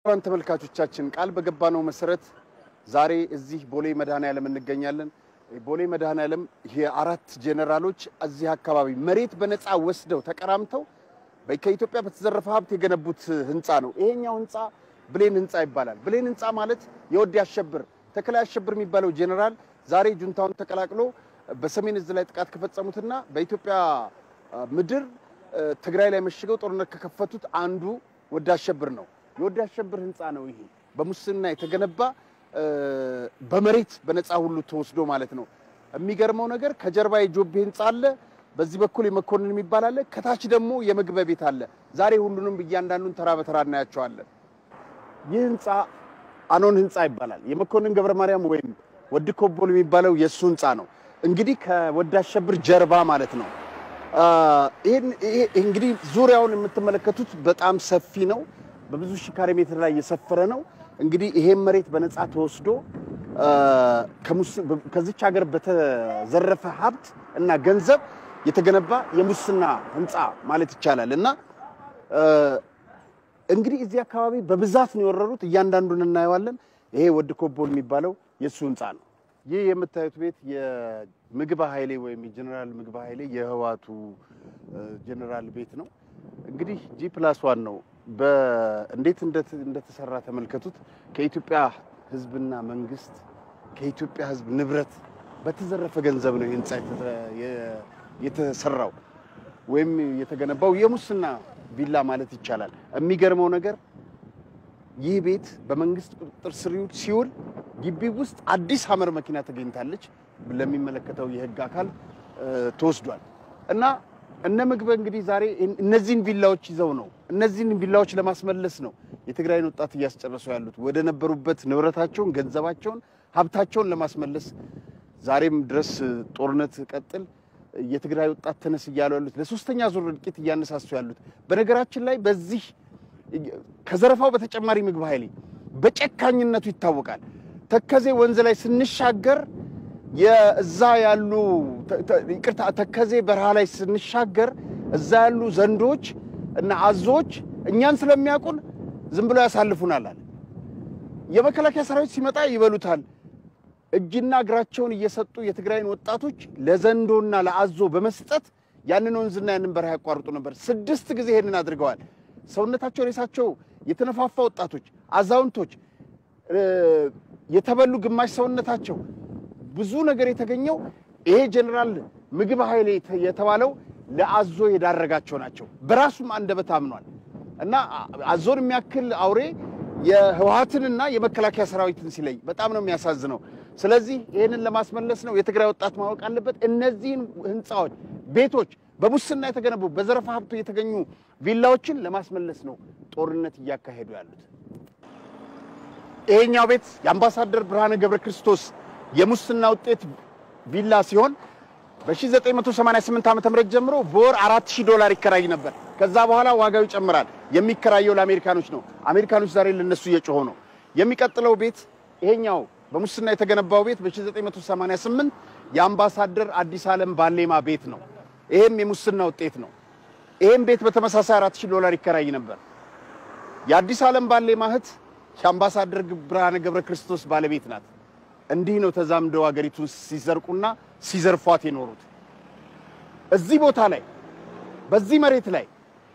ክቡራን ተመልካቾቻችን ቃል በገባነው መሰረት ዛሬ እዚህ ቦሌ መድኃኔዓለም እንገኛለን። ቦሌ መድኃኔዓለም የአራት ጄኔራሎች እዚህ አካባቢ መሬት በነፃ ወስደው ተቀራምተው ከኢትዮጵያ በተዘረፈ ሀብት የገነቡት ህንፃ ነው። ይሄኛው ህንፃ ብሌን ህንፃ ይባላል። ብሌን ህንፃ ማለት የወዲ አሸብር ተክላይ አሸብር የሚባለው ጄኔራል ዛሬ ጁንታውን ተቀላቅሎ በሰሜን እዝ ላይ ጥቃት ከፈጸሙትና በኢትዮጵያ ምድር ትግራይ ላይ መሽገው ጦርነት ከከፈቱት አንዱ ወዲ አሸብር ነው። የወዲ አሸብር ህንፃ ነው። ይሄ በሙስና የተገነባ በመሬት በነፃ ሁሉ ተወስዶ ማለት ነው። የሚገርመው ነገር ከጀርባ የጆቤ ህንፃ አለ። በዚህ በኩል የመኮንን የሚባል አለ። ከታች ደግሞ የምግበ ቤት አለ። ዛሬ ሁሉንም እያንዳንዱን ተራ በተራ እናያቸዋለን። ይህ ህንፃ አኖን ህንፃ ይባላል። የመኮንን ገብረ ማርያም ወይም ወዲ ኮቦል የሚባለው የእሱ ህንፃ ነው። እንግዲህ ከወዲ አሸብር ጀርባ ማለት ነው። ይሄን እንግዲህ ዙሪያውን የምትመለከቱት በጣም ሰፊ ነው። በብዙ ሺህ ካሬ ሜትር ላይ የሰፈረ ነው። እንግዲህ ይሄን መሬት በነፃ ተወስዶ ከዚች ሀገር በተዘረፈ ሀብት እና ገንዘብ የተገነባ የሙስና ህንፃ ማለት ይቻላል እና እንግዲህ እዚህ አካባቢ በብዛት ነው የወረሩት። እያንዳንዱን እናየዋለን። ይሄ ወዲ ኮቦል የሚባለው የእሱ ህንፃ ነው። ይህ የምታዩት ቤት የምግባ ኃይሌ ወይም የጀኔራል ምግባ ኃይሌ የህዋቱ ጀኔራል ቤት ነው። እንግዲህ G plus one ነው። እንዴት እንደተሰራ ተመልከቱት። ከኢትዮጵያ ህዝብና መንግስት ከኢትዮጵያ ህዝብ ንብረት በተዘረፈ ገንዘብ ነው ህንፃ የተሰራው ወይም የተገነባው የሙስና ቪላ ማለት ይቻላል። የሚገርመው ነገር ይህ ቤት በመንግስት ቁጥጥር ስር ሲውል ግቢ ውስጥ አዲስ ሀመር መኪና ተገኝታለች። ለሚመለከተው የህግ አካል ተወስዷል እና እነ ምግበ እንግዲህ ዛሬ እነዚህን ቪላዎች ይዘው ነው እነዚህን ቪላዎች ለማስመለስ ነው የትግራይን ወጣት እያስጨረሱ ያሉት ወደ ነበሩበት ንብረታቸውን፣ ገንዘባቸውን፣ ሀብታቸውን ለማስመለስ ዛሬም ድረስ ጦርነት ቀጥል የትግራይ ወጣት ተነስ እያሉ ያሉት ለሶስተኛ ዙር እልቂት እያነሳሱ ያሉት በነገራችን ላይ በዚህ ከዘረፋው በተጨማሪ ምግብ ኃይሌ በጨካኝነቱ ይታወቃል። ተከዜ ወንዝ ላይ ስንሻገር የእዛ ያሉ ይቅርታ፣ ተከዜ በረሃ ላይ ስንሻገር እዛ ያሉ ዘንዶች እና አዞዎች እኛን ስለሚያውቁን ዝም ብለው ያሳልፉናል አለ። የመከላከያ ሰራዊት ሲመጣ ይበሉታል። እጅና እግራቸውን እየሰጡ የትግራይን ወጣቶች ለዘንዶና ለአዞ በመስጠት ያንን ወንዝና ያንን በረሃ ያቋርጡ ነበር። ስድስት ጊዜ ይሄንን አድርገዋል። ሰውነታቸው ሬሳቸው የተነፋፋ ወጣቶች፣ አዛውንቶች የተበሉ ግማሽ ሰውነታቸው ብዙ ነገር የተገኘው ይሄ ጀኔራል ምግብ ኃይሌ የተባለው ለአዞ የዳረጋቸው ናቸው። በራሱም አንደበት አምኗል እና አዞን የሚያክል አውሬ የህወሓትንና የመከላከያ ሰራዊትን ሲለይ በጣም ነው የሚያሳዝነው። ስለዚህ ይህንን ለማስመለስ ነው የትግራይ ወጣት ማወቅ አለበት። እነዚህን ህንፃዎች፣ ቤቶች በሙስና የተገነቡ በዘረፋ ሀብቱ የተገኙ ቪላዎችን ለማስመለስ ነው ጦርነት እያካሄዱ ያሉት። ይሄኛው ቤት የአምባሳደር ብርሃነ ገብረ ክርስቶስ የሙስና ውጤት ቪላ ሲሆን በ1988 ዓ ም ጀምሮ በወር 4000 ዶላር ይከራይ ነበር። ከዛ በኋላ ዋጋው ይጨምራል። የሚከራየው ለአሜሪካኖች ነው። አሜሪካኖች ዛሬ ለነሱ እየጮሆ ነው። የሚቀጥለው ቤት ይሄኛው በሙስና የተገነባው ቤት በ1988 የአምባሳደር አዲስ ዓለም ባሌማ ቤት ነው። ይሄም የሙስና ውጤት ነው። ይሄም ቤት በተመሳሳይ 4000 ዶላር ይከራይ ነበር። የአዲስ ዓለም ባሌማ እህት የአምባሳደር ብርሃነ ገብረ ክርስቶስ ባለቤት ናት። እንዲህ ነው ተዛምደው ሀገሪቱን ሲዘርቁና ሲዘርፏት የኖሩት። እዚህ ቦታ ላይ በዚህ መሬት ላይ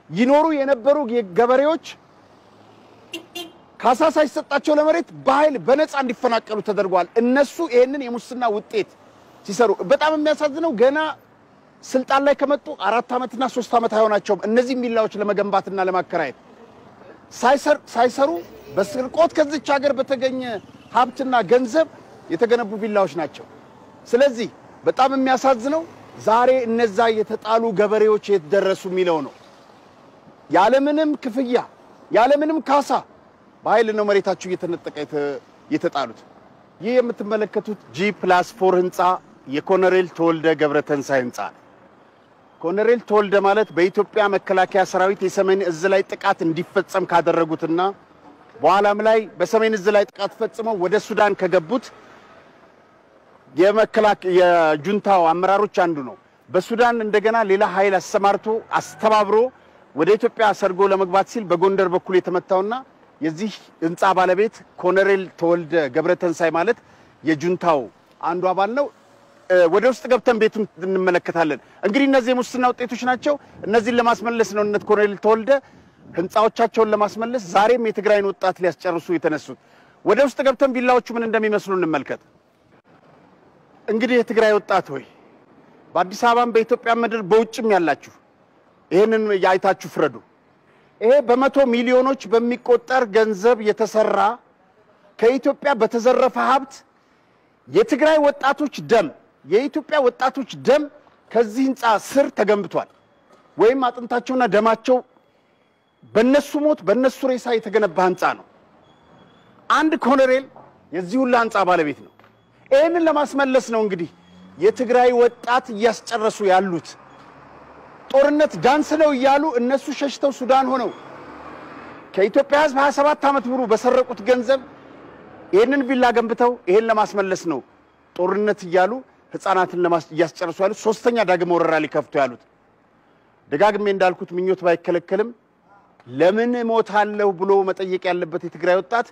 ይኖሩ የነበሩ ገበሬዎች ካሳ ሳይሰጣቸው ለመሬት በኃይል በነፃ እንዲፈናቀሉ ተደርጓል። እነሱ ይህንን የሙስና ውጤት ሲሰሩ በጣም የሚያሳዝነው ገና ስልጣን ላይ ከመጡ አራት ዓመትና ሶስት ዓመት አይሆናቸውም። እነዚህ ቪላዎች ለመገንባትና ለማከራየት ሳይሰሩ በስርቆት ከዚች ሀገር በተገኘ ሀብትና ገንዘብ የተገነቡ ቪላዎች ናቸው። ስለዚህ በጣም የሚያሳዝነው ዛሬ እነዛ የተጣሉ ገበሬዎች የት ደረሱ የሚለው ነው። ያለምንም ክፍያ ያለምንም ካሳ በኃይል ነው መሬታቸው እየተነጠቀ የተጣሉት። ይህ የምትመለከቱት G plus four ህንፃ የኮሎኔል ተወልደ ገብረተንሳይ ህንፃ ነው። ኮሎኔል ተወልደ ማለት በኢትዮጵያ መከላከያ ሰራዊት የሰሜን እዝ ላይ ጥቃት እንዲፈጸም ካደረጉትና በኋላም ላይ በሰሜን እዝ ላይ ጥቃት ፈጽመው ወደ ሱዳን ከገቡት የጁንታው አመራሮች አንዱ ነው። በሱዳን እንደገና ሌላ ኃይል አሰማርቶ አስተባብሮ ወደ ኢትዮጵያ ሰርጎ ለመግባት ሲል በጎንደር በኩል የተመታውና የዚህ ህንፃ ባለቤት ኮሎኔል ተወልደ ገብረተንሳይ ማለት የጁንታው አንዱ አባል ነው። ወደ ውስጥ ገብተን ቤቱን እንመለከታለን። እንግዲህ እነዚህ የሙስና ውጤቶች ናቸው። እነዚህን ለማስመለስ ነው እነ ኮሎኔል ተወልደ ህንፃዎቻቸውን ለማስመለስ ዛሬም የትግራይን ወጣት ሊያስጨርሱ የተነሱት። ወደ ውስጥ ገብተን ቪላዎቹ ምን እንደሚመስሉ እንመልከት። እንግዲህ የትግራይ ወጣት ሆይ በአዲስ አበባም በኢትዮጵያ ምድር በውጭም ያላችሁ ይህንን የአይታችሁ ፍረዱ። ይሄ በመቶ ሚሊዮኖች በሚቆጠር ገንዘብ የተሰራ ከኢትዮጵያ በተዘረፈ ሀብት የትግራይ ወጣቶች ደም የኢትዮጵያ ወጣቶች ደም ከዚህ ህንፃ ስር ተገንብቷል። ወይም አጥንታቸውና ደማቸው በነሱ ሞት በነሱ ሬሳ የተገነባ ህንፃ ነው። አንድ ኮሎኔል የዚህ ሁላ ህንፃ ባለቤት ነው። ይህንን ለማስመለስ ነው እንግዲህ የትግራይ ወጣት እያስጨረሱ ያሉት። ጦርነት ዳንስ ነው እያሉ እነሱ ሸሽተው ሱዳን ሆነው ከኢትዮጵያ ህዝብ 27 ዓመት ሙሉ በሰረቁት ገንዘብ ይህንን ቪላ ገንብተው ይሄን ለማስመለስ ነው ጦርነት እያሉ ህፃናትን እያስጨርሱ ያሉት። ሶስተኛ ዳግም ወረራ ሊከፍቱ ያሉት። ደጋግሜ እንዳልኩት ምኞት ባይከለከልም ለምን እሞታለሁ ብሎ መጠየቅ ያለበት የትግራይ ወጣት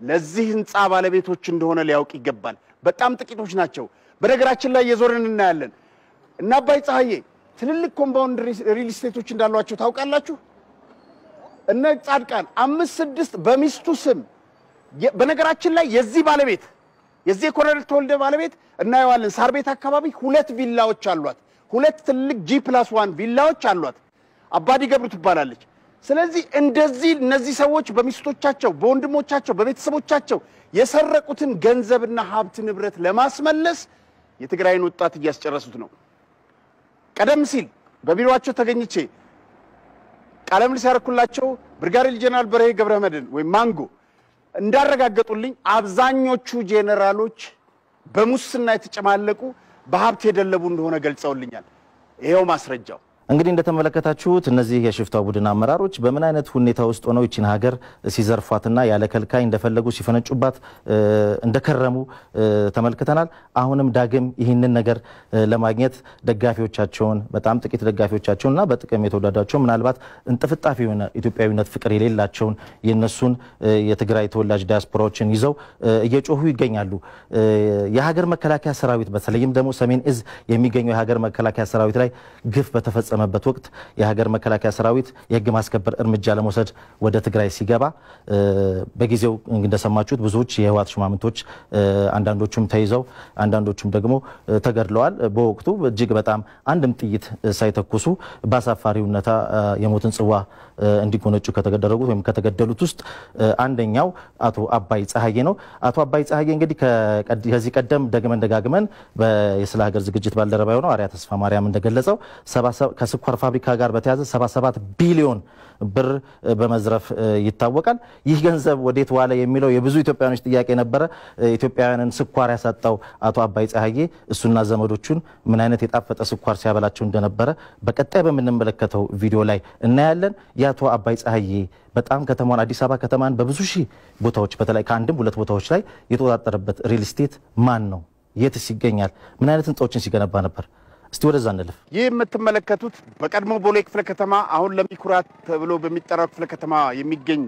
ለዚህ ህንፃ ባለቤቶች እንደሆነ ሊያውቅ ይገባል። በጣም ጥቂቶች ናቸው። በነገራችን ላይ የዞርን እናያለን እና አባይ ፀሐዬ ትልልቅ compound real estate ኦች እንዳሏቸው ታውቃላችሁ። እነ ጻድቃን አምስት ስድስት በሚስቱ ስም በነገራችን ላይ የዚህ ባለቤት የዚህ የኮሎኔል ተወልደ ባለቤት እናየዋለን። ሳር ቤት አካባቢ ሁለት ቪላዎች አሏት። ሁለት ትልቅ G plus one ቪላዎች አሏት። አባዲ ገብሩ ትባላለች። ስለዚህ እንደዚህ እነዚህ ሰዎች በሚስቶቻቸው፣ በወንድሞቻቸው፣ በቤተሰቦቻቸው የሰረቁትን ገንዘብና ሀብት ንብረት ለማስመለስ የትግራይን ወጣት እያስጨረሱት ነው። ቀደም ሲል በቢሮቸው ተገኝቼ ቃለ ምልልስ ያደረኩላቸው ብርጋዴር ጄኔራል በርሄ ገብረመድህን ወይም ማንጎ እንዳረጋገጡልኝ አብዛኞቹ ጄኔራሎች በሙስና የተጨማለቁ በሀብት የደለቡ እንደሆነ ገልጸውልኛል። ይኸው ማስረጃው። እንግዲህ እንደተመለከታችሁት እነዚህ የሽፍታው ቡድን አመራሮች በምን አይነት ሁኔታ ውስጥ ሆነው ይችን ሀገር ሲዘርፏትና ያለ ከልካይ እንደፈለጉ ሲፈነጩባት እንደከረሙ ተመልክተናል። አሁንም ዳግም ይህንን ነገር ለማግኘት ደጋፊዎቻቸውን በጣም ጥቂት ደጋፊዎቻቸውን እና በጥቅም የተወዳዳቸው ምናልባት እንጥፍጣፊ የሆነ ኢትዮጵያዊነት ፍቅር የሌላቸውን የነሱን የትግራይ ተወላጅ ዲያስፖራዎችን ይዘው እየጮሁ ይገኛሉ። የሀገር መከላከያ ሰራዊት በተለይም ደግሞ ሰሜን እዝ የሚገኘው የሀገር መከላከያ ሰራዊት ላይ ግፍ በተፈጸመ በት ወቅት የሀገር መከላከያ ሰራዊት የህግ ማስከበር እርምጃ ለመውሰድ ወደ ትግራይ ሲገባ በጊዜው እንደሰማችሁት ብዙዎች የህወሓት ሹማምንቶች አንዳንዶቹም ተይዘው አንዳንዶቹም ደግሞ ተገድለዋል። በወቅቱ እጅግ በጣም አንድም ጥይት ሳይተኩሱ በአሳፋሪ ሁኔታ የሞትን ጽዋ እንዲጎነጩ ከተደረጉት ወይም ከተገደሉት ውስጥ አንደኛው አቶ አባይ ፀሐዬ ነው። አቶ አባይ ፀሐዬ እንግዲህ ከዚህ ቀደም ደግመን ደጋግመን ስለ ሀገር ዝግጅት ባልደረባ የሆነው አርያ ተስፋ ማርያም እንደገለጸው ከስኳር ፋብሪካ ጋር በተያያዘ 77 ቢሊዮን ብር በመዝረፍ ይታወቃል። ይህ ገንዘብ ወዴት ዋለ የሚለው የብዙ ኢትዮጵያውያኖች ጥያቄ ነበረ። ኢትዮጵያውያንን ስኳር ያሳጣው አቶ አባይ ፀሐዬ እሱና ዘመዶቹን ምን አይነት የጣፈጠ ስኳር ሲያበላቸው እንደነበረ በቀጣይ በምንመለከተው ቪዲዮ ላይ እናያለን። የአቶ አባይ ፀሐዬ በጣም ከተማን አዲስ አበባ ከተማን በብዙ ሺህ ቦታዎች በተለይ ከአንድም ሁለት ቦታዎች ላይ የተቆጣጠረበት ሪል ስቴት ማን ነው? የትስ ይገኛል? ምን አይነት ህንፃዎችን ሲገነባ ነበር? እስቲ ወደዛ እንልፍ። ይህ የምትመለከቱት በቀድሞ ቦሌ ክፍለ ከተማ አሁን ለሚኩራት ተብሎ በሚጠራው ክፍለ ከተማ የሚገኝ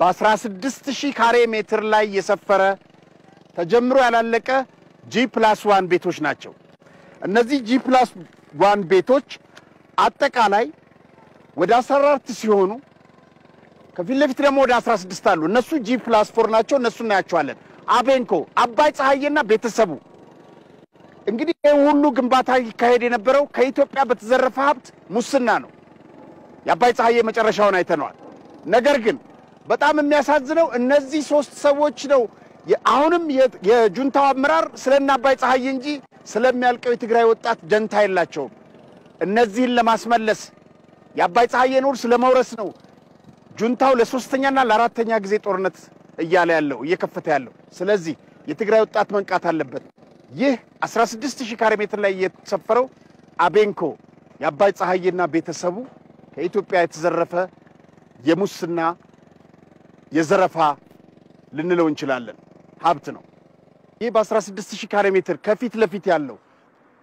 በ16 ሺህ ካሬ ሜትር ላይ የሰፈረ ተጀምሮ ያላለቀ G plus one ቤቶች ናቸው። እነዚህ G plus one ቤቶች አጠቃላይ ወደ 14 ሲሆኑ ከፊት ለፊት ደግሞ ወደ 16 አሉ። እነሱ G plus four ናቸው። እነሱ እናያቸዋለን። አቤንኮ አባይ ፀሐዬና ቤተሰቡ እንግዲህ ይህ ሁሉ ግንባታ ይካሄድ የነበረው ከኢትዮጵያ በተዘረፈ ሀብት ሙስና ነው። የአባይ ፀሐዬ መጨረሻውን አይተነዋል። ነገር ግን በጣም የሚያሳዝነው እነዚህ ሶስት ሰዎች ነው። አሁንም የጁንታው አመራር ስለና አባይ ፀሐዬ እንጂ ስለሚያልቀው የትግራይ ወጣት ደንታ የላቸውም። እነዚህን ለማስመለስ የአባይ ፀሐዬን ውርስ ለመውረስ ነው ጁንታው ለሶስተኛና ለአራተኛ ጊዜ ጦርነት እያለ ያለው እየከፈተ ያለው። ስለዚህ የትግራይ ወጣት መንቃት አለበት። ይህ 16 ሺህ ካሬ ሜትር ላይ የተሰፈረው አቤንኮ የአባይ ፀሐዬና ቤተሰቡ ከኢትዮጵያ የተዘረፈ የሙስና የዘረፋ ልንለው እንችላለን ሀብት ነው። ይህ በ16 ሺህ ካሬ ሜትር ከፊት ለፊት ያለው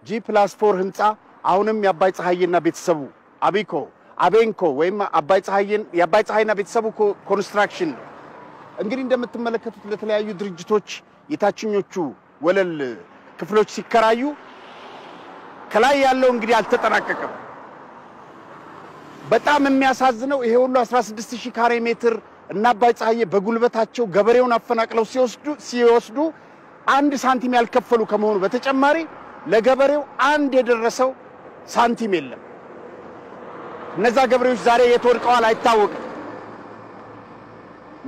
G plus four ህንፃ አሁንም የአባይ ፀሐዬና ቤተሰቡ አቢኮ አቤንኮ ወይም አባይ ፀሐይን የአባይ ፀሐይና ቤተሰቡ construction ነው። እንግዲህ እንደምትመለከቱት ለተለያዩ ድርጅቶች የታችኞቹ ወለል ክፍሎች ሲከራዩ ከላይ ያለው እንግዲህ አልተጠናቀቀም። በጣም የሚያሳዝነው ይሄ ሁሉ 16000 ካሬ ሜትር እና አባይ ፀሐዬ በጉልበታቸው ገበሬውን አፈናቅለው ሲወስዱ ሲወስዱ አንድ ሳንቲም ያልከፈሉ ከመሆኑ በተጨማሪ ለገበሬው አንድ የደረሰው ሳንቲም የለም። እነዛ ገበሬዎች ዛሬ የት ወድቀዋል አይታወቅም።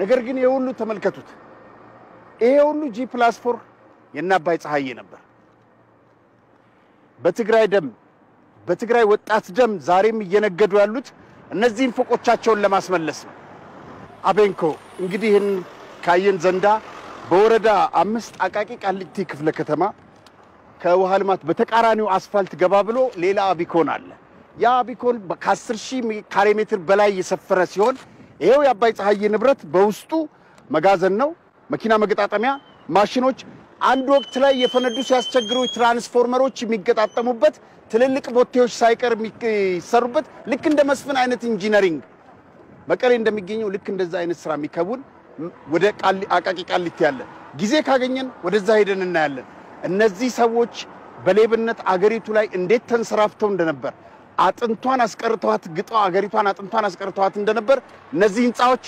ነገር ግን ይሄ ሁሉ ተመልከቱት። ይሄ ሁሉ G plus four የእነ አባይ ፀሐዬ ነበር። በትግራይ ደም በትግራይ ወጣት ደም ዛሬም እየነገዱ ያሉት እነዚህን ፎቆቻቸውን ለማስመለስ ነው። አቤንኮ እንግዲህ ይህን ካየን ዘንዳ በወረዳ አምስት አቃቂ ቃሊቲ ክፍለ ከተማ ከውሃ ልማት በተቃራኒው አስፋልት ገባ ብሎ ሌላ አቢኮን አለ። ያ አቢኮን ከ10 ሺህ ካሬ ሜትር በላይ የሰፈረ ሲሆን ይሄው የአባይ ፀሐዬ ንብረት በውስጡ መጋዘን ነው፣ መኪና መገጣጠሚያ ማሽኖች፣ አንድ ወቅት ላይ የፈነዱ ሲያስቸግሩ ትራንስፎርመሮች የሚገጣጠሙበት ትልልቅ ቦቴዎች ሳይቀር የሚሰሩበት ልክ እንደ መስፍን አይነት engineering መቀሌ እንደሚገኘው ልክ እንደዛ አይነት ስራ የሚከውን ወደ አቃቂ ቃሊቲ ያለ ጊዜ ካገኘን ወደዛ ሄደን እናያለን። እነዚህ ሰዎች በሌብነት አገሪቱ ላይ እንዴት ተንሰራፍተው እንደነበር አጥንቷን አስቀርተዋት ግጠው አገሪቷን አጥንቷን አስቀርተዋት እንደነበር እነዚህ ህንፃዎች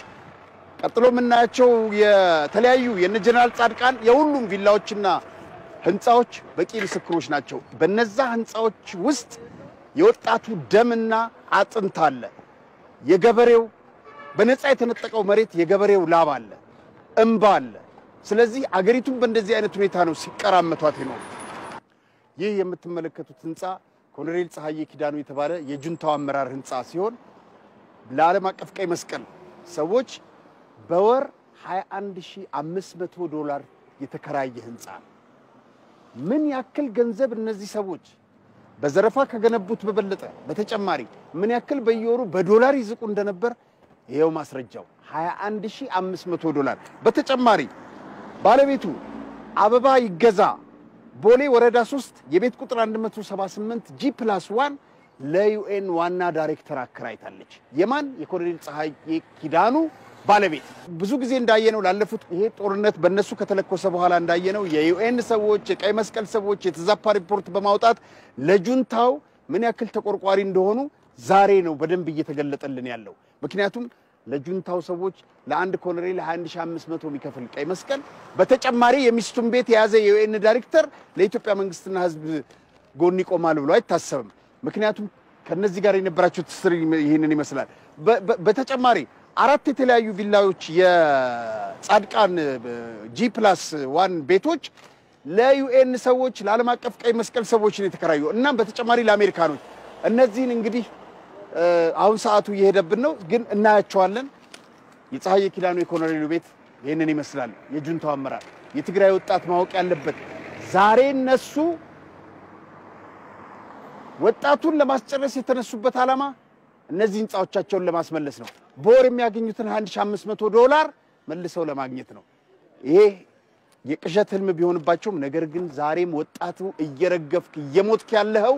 ቀጥሎ የምናያቸው የተለያዩ የነ ጀነራል ጻድቃን የሁሉም ቪላዎችና ህንፃዎች በቂ ምስክሮች ናቸው። በነዛ ህንፃዎች ውስጥ የወጣቱ ደምና አጥንት አለ። የገበሬው በነፃ የተነጠቀው መሬት የገበሬው ላብ አለ፣ እምባ አለ። ስለዚህ አገሪቱን በእንደዚህ አይነት ሁኔታ ነው ሲቀራመቷት የኖሩት። ይህ የምትመለከቱት ህንፃ ኮሎኔል ፀሐዬ ኪዳኑ የተባለ የጁንታው አመራር ህንፃ ሲሆን ለዓለም አቀፍ ቀይ መስቀል ሰዎች በወር 21500 ዶላር የተከራየ ህንፃ ምን ያክል ገንዘብ እነዚህ ሰዎች በዘረፋ ከገነቡት በበለጠ በተጨማሪ ምን ያክል በየወሩ በዶላር ይዝቁ እንደነበር ይሄው ማስረጃው 21500 ዶላር። በተጨማሪ ባለቤቱ አበባ ይገዛ ቦሌ ወረዳ 3 የቤት ቁጥር 178 G plus 1 ለ UN ዋና ዳይሬክተር አከራይታለች። የማን የኮሎኔል ፀሐዬ ኪዳኑ ባለቤት። ብዙ ጊዜ እንዳየነው ላለፉት ይሄ ጦርነት በእነሱ ከተለኮሰ በኋላ እንዳየነው የ UN ሰዎች፣ የቀይ መስቀል ሰዎች የተዛባ ሪፖርት በማውጣት ለጁንታው ምን ያክል ተቆርቋሪ እንደሆኑ ዛሬ ነው በደንብ እየተገለጠልን ያለው። ምክንያቱም ለጁንታው ሰዎች ለአንድ ኮሎኔል 21500 የሚከፍል ቀይ መስቀል በተጨማሪ የሚስቱን ቤት የያዘ የ UN ዳይሬክተር ለኢትዮጵያ መንግስትና ሕዝብ ጎን ይቆማል ብሎ አይታሰብም። ምክንያቱም ከነዚህ ጋር የነበራቸው ትስስር ይህንን ይመስላል። በተጨማሪ አራት የተለያዩ ቪላዎች የጻድቃን G plus one ቤቶች ለዩኤን ሰዎች ለዓለም አቀፍ ቀይ መስቀል ሰዎች ነው የተከራዩ። እናም በተጨማሪ ለአሜሪካኖች እነዚህን እንግዲህ አሁን ሰዓቱ እየሄደብን ነው፣ ግን እናያቸዋለን። የፀሐዬ ኪዳኑ የኮሎኔሉ ቤት ይህንን ይመስላል። የጁንታው አመራር የትግራይ ወጣት ማወቅ ያለበት ዛሬ እነሱ ወጣቱን ለማስጨረስ የተነሱበት ዓላማ እነዚህ ህንፃዎቻቸውን ለማስመለስ ነው። በወር የሚያገኙትን 1500 ዶላር መልሰው ለማግኘት ነው። ይሄ የቅዠት ህልም ቢሆንባቸውም ነገር ግን ዛሬም ወጣቱ እየረገፍክ እየሞትክ ያለኸው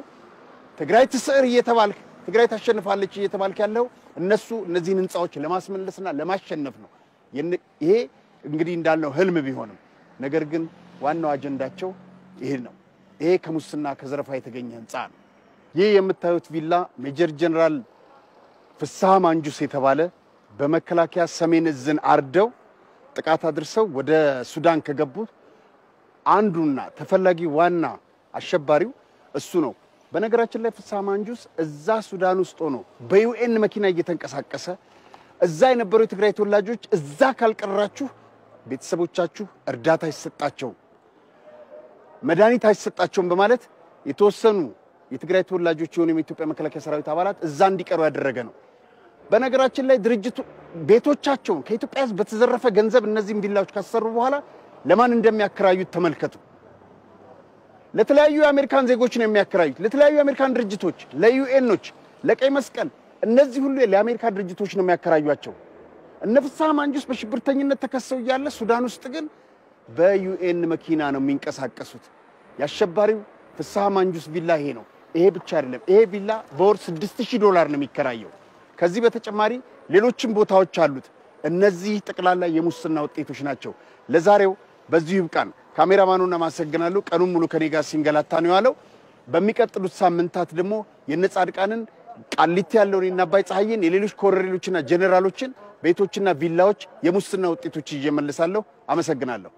ትግራይ ትስዕር እየተባልክ ትግራይ ታሸንፋለች እየተባልክ ያለው እነሱ እነዚህን ህንፃዎች ለማስመለስና ለማሸነፍ ነው። ይሄ እንግዲህ እንዳልነው ህልም ቢሆንም ነገር ግን ዋናው አጀንዳቸው ይሄ ነው። ይሄ ከሙስና ከዘረፋ የተገኘ ህንፃ ነው። ይህ የምታዩት ቪላ ሜጀር ጀነራል ፍስሐ ማንጁስ የተባለ በመከላከያ ሰሜን እዝን አርደው ጥቃት አድርሰው ወደ ሱዳን ከገቡት አንዱና ተፈላጊ ዋና አሸባሪው እሱ ነው። በነገራችን ላይ ፍስሐ ማንጁስ እዛ ሱዳን ውስጥ ሆኖ በዩኤን መኪና እየተንቀሳቀሰ እዛ የነበሩ የትግራይ ተወላጆች እዛ ካልቀራችሁ ቤተሰቦቻችሁ እርዳታ አይሰጣቸውም፣ መድኃኒት አይሰጣቸውም በማለት የተወሰኑ የትግራይ ተወላጆች የሆኑ የኢትዮጵያ መከላከያ ሰራዊት አባላት እዛ እንዲቀሩ ያደረገ ነው። በነገራችን ላይ ድርጅቱ ቤቶቻቸውን ከኢትዮጵያ ሕዝብ በተዘረፈ ገንዘብ እነዚህም ቪላዎች ካሰሩ በኋላ ለማን እንደሚያከራዩት ተመልከቱ። ለተለያዩ የአሜሪካን ዜጎች ነው የሚያከራዩት፣ ለተለያዩ የአሜሪካን ድርጅቶች፣ ለዩኤኖች፣ ለቀይ መስቀል፣ እነዚህ ሁሉ ለአሜሪካ ድርጅቶች ነው የሚያከራዩቸው። እነ ፍስሐ ማንጁስ በሽብርተኝነት ተከሰው እያለ ሱዳን ውስጥ ግን በዩኤን መኪና ነው የሚንቀሳቀሱት። የአሸባሪው ፍስሐ ማንጁስ ቪላ ይሄ ነው። ይሄ ብቻ አይደለም። ይሄ ቪላ በወር 6000 ዶላር ነው የሚከራየው። ከዚህ በተጨማሪ ሌሎችም ቦታዎች አሉት። እነዚህ ጠቅላላ የሙስና ውጤቶች ናቸው። ለዛሬው በዚሁ ይብቃን። ካሜራማኑን አመሰግናለሁ። ቀኑን ሙሉ ከኔ ጋር ሲንገላታ ነው ያለው። በሚቀጥሉት ሳምንታት ደግሞ የነጻድቃንን ቃሊቲ ያለውን የእነ አባይ ፀሐይን የሌሎች ኮሎኔሎችና ጀኔራሎችን ቤቶችና ቪላዎች የሙስና ውጤቶች ይዤ እመልሳለሁ። አመሰግናለሁ።